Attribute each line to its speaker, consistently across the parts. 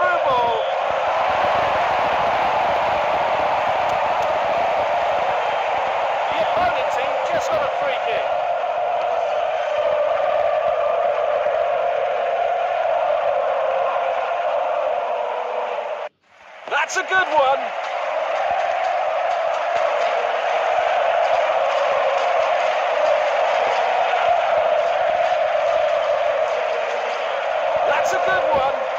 Speaker 1: Turbo. The opponent team just got a free kick. That's a good one. That's a good one.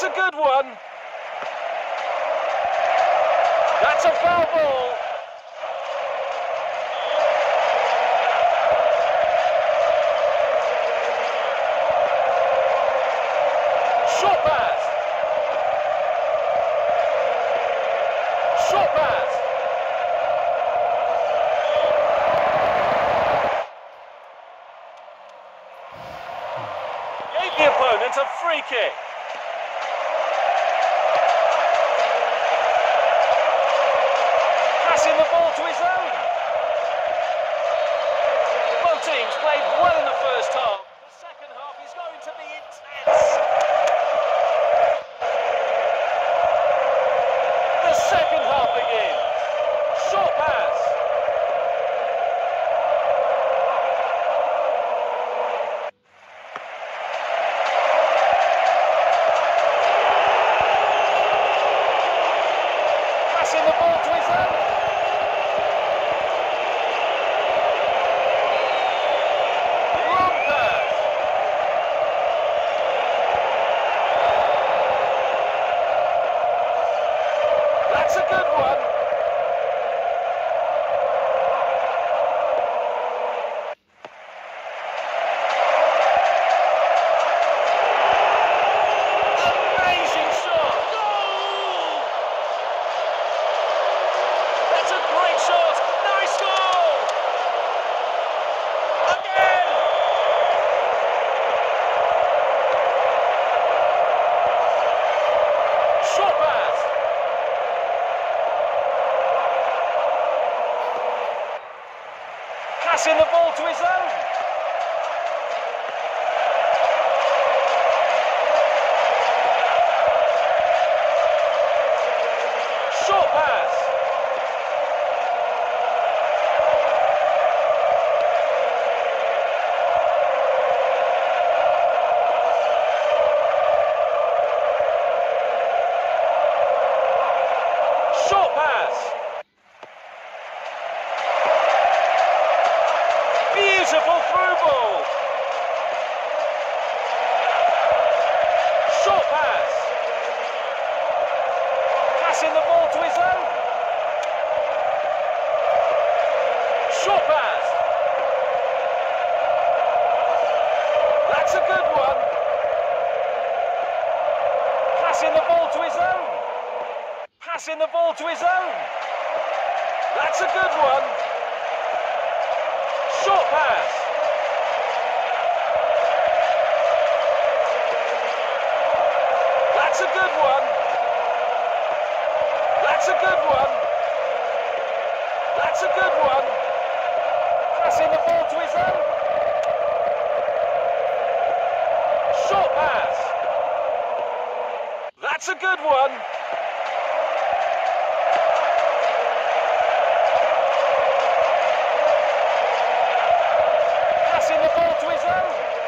Speaker 1: That's a good one. That's a foul ball. Short pass. Short pass. Gave the opponent a free kick. goal, 26. ball to his own. the ball to his own. Short pass. That's a good one. Passing the ball to his own. Passing the ball to his own. That's a good one. Short pass. That's a good one. That's a good one. That's a good one. Passing the ball to his own. Short pass. That's a good one. Passing the ball to his own.